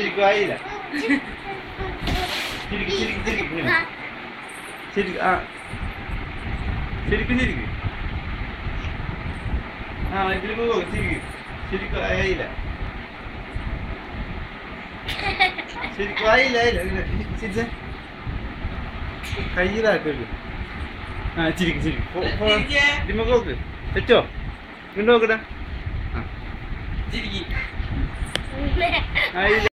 Sirk ile. Sirk sirk sirk. Sirk a. Sirk sirk. Ha idil bu sirk. Sirk ile. Sirk ile ile. Sizce? കയ്യിലാക്കരുത് ആ ചിരിക്കും ചിരിക്കും ദിമകോക്ക് തെറ്റോ ഇങ്ങോട്ട് നോക്കടാ ആ ചിരിക്കും